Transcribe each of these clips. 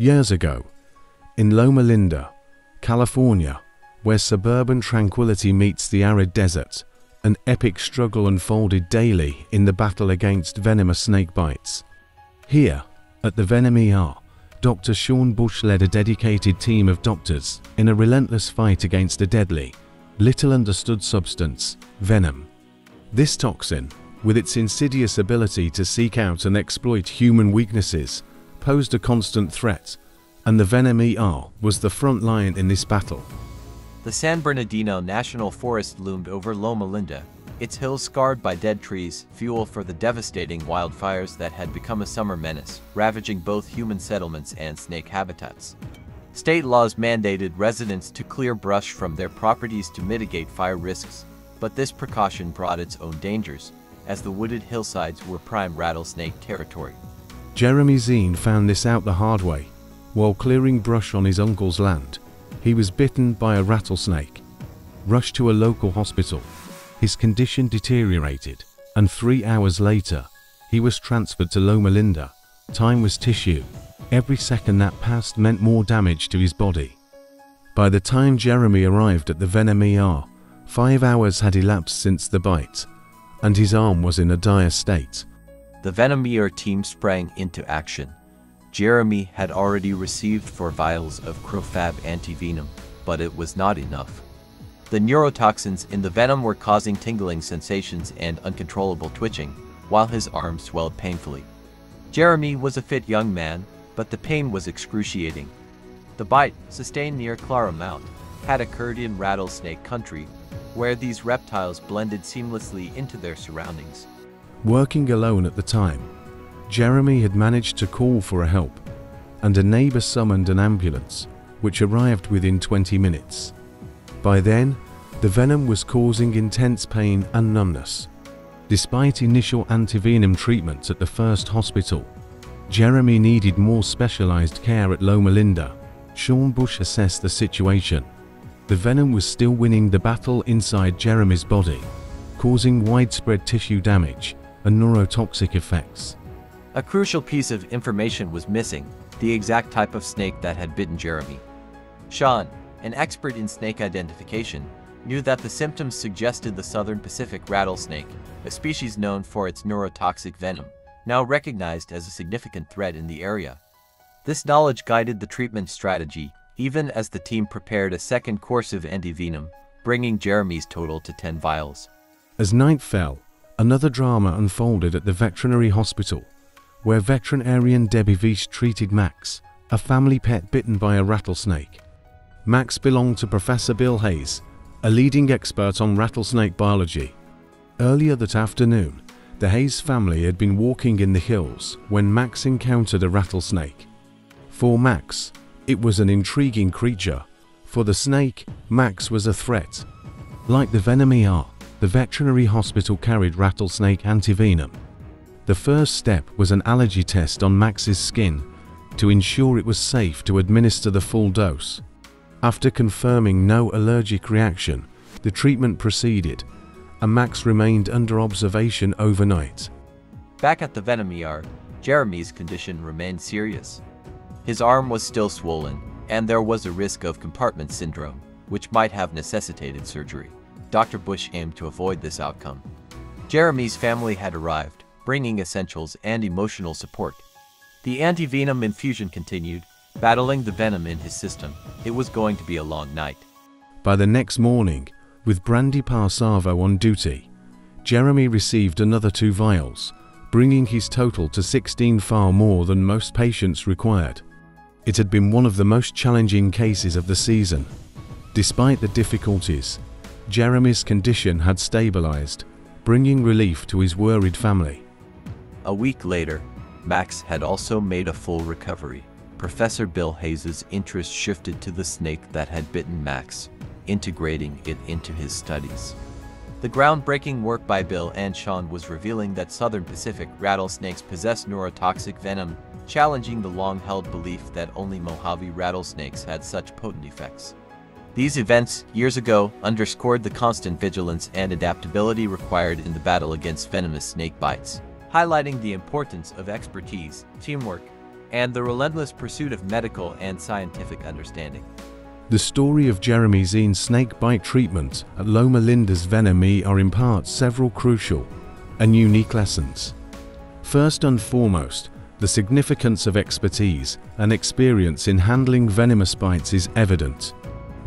Years ago, in Loma Linda, California, where suburban tranquility meets the arid desert, an epic struggle unfolded daily in the battle against venomous snake bites. Here, at the Venom ER, Dr. Sean Bush led a dedicated team of doctors in a relentless fight against a deadly, little understood substance, venom. This toxin, with its insidious ability to seek out and exploit human weaknesses, posed a constant threat, and the Venom ER was the front line in this battle. The San Bernardino National Forest loomed over Loma Linda, its hills scarred by dead trees, fuel for the devastating wildfires that had become a summer menace, ravaging both human settlements and snake habitats. State laws mandated residents to clear brush from their properties to mitigate fire risks, but this precaution brought its own dangers, as the wooded hillsides were prime rattlesnake territory. Jeremy Zene found this out the hard way. While clearing brush on his uncle's land, he was bitten by a rattlesnake. Rushed to a local hospital, his condition deteriorated, and three hours later, he was transferred to Loma Linda. Time was tissue. Every second that passed meant more damage to his body. By the time Jeremy arrived at the Venom ER, five hours had elapsed since the bite, and his arm was in a dire state. The Venom ER team sprang into action. Jeremy had already received four vials of Crofab antivenom, but it was not enough. The neurotoxins in the venom were causing tingling sensations and uncontrollable twitching, while his arm swelled painfully. Jeremy was a fit young man, but the pain was excruciating. The bite, sustained near Claremont, had occurred in rattlesnake country, where these reptiles blended seamlessly into their surroundings. Working alone at the time, Jeremy had managed to call for a help, and a neighbor summoned an ambulance, which arrived within 20 minutes. By then, the venom was causing intense pain and numbness. Despite initial antivenom treatments at the first hospital, Jeremy needed more specialized care at Loma Linda. Sean Bush assessed the situation. The venom was still winning the battle inside Jeremy's body, causing widespread tissue damage and neurotoxic effects. A crucial piece of information was missing, the exact type of snake that had bitten Jeremy. Sean, an expert in snake identification, knew that the symptoms suggested the southern Pacific rattlesnake, a species known for its neurotoxic venom, now recognized as a significant threat in the area. This knowledge guided the treatment strategy, even as the team prepared a second course of antivenom, bringing Jeremy's total to 10 vials. As night fell, another drama unfolded at the veterinary hospital where veterinarian Debbie Vish treated Max, a family pet bitten by a rattlesnake. Max belonged to Professor Bill Hayes, a leading expert on rattlesnake biology. Earlier that afternoon, the Hayes family had been walking in the hills when Max encountered a rattlesnake. For Max, it was an intriguing creature. For the snake, Max was a threat. Like the Venom ER, the veterinary hospital carried rattlesnake antivenom, the first step was an allergy test on Max's skin to ensure it was safe to administer the full dose. After confirming no allergic reaction, the treatment proceeded, and Max remained under observation overnight. Back at the Venom ER, Jeremy's condition remained serious. His arm was still swollen, and there was a risk of compartment syndrome, which might have necessitated surgery. Dr. Bush aimed to avoid this outcome. Jeremy's family had arrived, bringing essentials and emotional support. The anti-venom infusion continued, battling the venom in his system. It was going to be a long night. By the next morning, with Brandy Parsavo on duty, Jeremy received another two vials, bringing his total to 16 far more than most patients required. It had been one of the most challenging cases of the season. Despite the difficulties, Jeremy's condition had stabilized, bringing relief to his worried family. A week later, Max had also made a full recovery. Professor Bill Hayes's interest shifted to the snake that had bitten Max, integrating it into his studies. The groundbreaking work by Bill and Sean was revealing that Southern Pacific rattlesnakes possess neurotoxic venom, challenging the long-held belief that only Mojave rattlesnakes had such potent effects. These events, years ago, underscored the constant vigilance and adaptability required in the battle against venomous snake bites highlighting the importance of expertise, teamwork, and the relentless pursuit of medical and scientific understanding. The story of Jeremy Zene's snake bite treatment at Loma Linda's Venom-E are in part several crucial and unique lessons. First and foremost, the significance of expertise and experience in handling venomous bites is evident.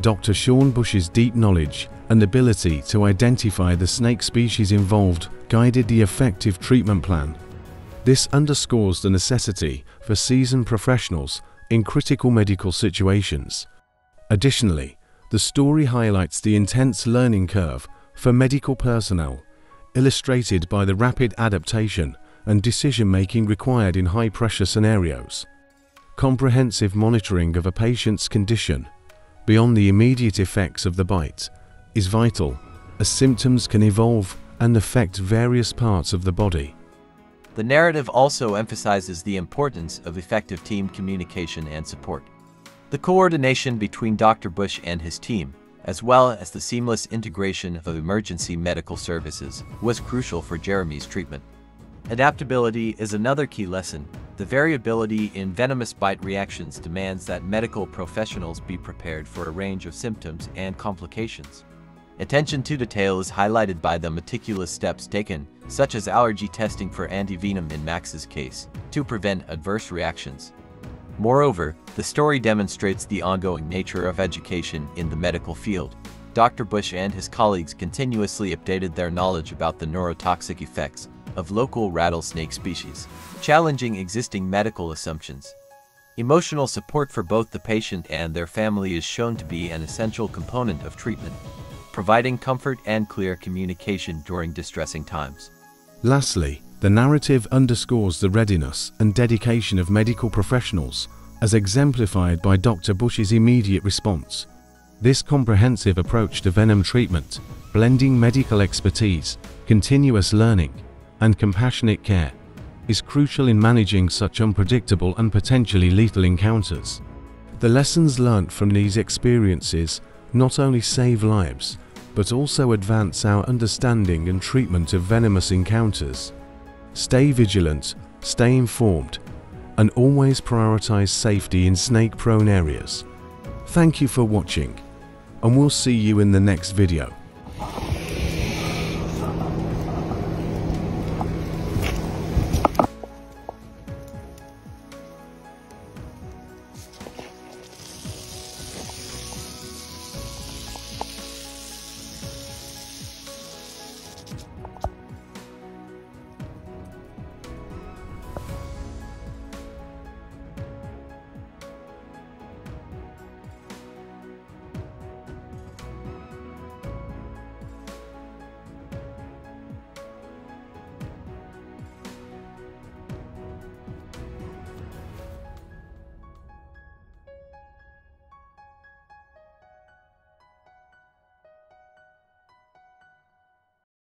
Dr. Sean Bush's deep knowledge and ability to identify the snake species involved guided the effective treatment plan. This underscores the necessity for seasoned professionals in critical medical situations. Additionally, the story highlights the intense learning curve for medical personnel, illustrated by the rapid adaptation and decision-making required in high-pressure scenarios. Comprehensive monitoring of a patient's condition, beyond the immediate effects of the bite, is vital as symptoms can evolve and affect various parts of the body. The narrative also emphasizes the importance of effective team communication and support. The coordination between Dr. Bush and his team, as well as the seamless integration of emergency medical services, was crucial for Jeremy's treatment. Adaptability is another key lesson. The variability in venomous bite reactions demands that medical professionals be prepared for a range of symptoms and complications. Attention to detail is highlighted by the meticulous steps taken, such as allergy testing for antivenom in Max's case, to prevent adverse reactions. Moreover, the story demonstrates the ongoing nature of education in the medical field. Dr. Bush and his colleagues continuously updated their knowledge about the neurotoxic effects of local rattlesnake species, challenging existing medical assumptions. Emotional support for both the patient and their family is shown to be an essential component of treatment, providing comfort and clear communication during distressing times. Lastly, the narrative underscores the readiness and dedication of medical professionals, as exemplified by Dr. Bush's immediate response. This comprehensive approach to venom treatment, blending medical expertise, continuous learning, and compassionate care, is crucial in managing such unpredictable and potentially lethal encounters. The lessons learnt from these experiences not only save lives, but also advance our understanding and treatment of venomous encounters. Stay vigilant, stay informed, and always prioritize safety in snake-prone areas. Thank you for watching, and we'll see you in the next video.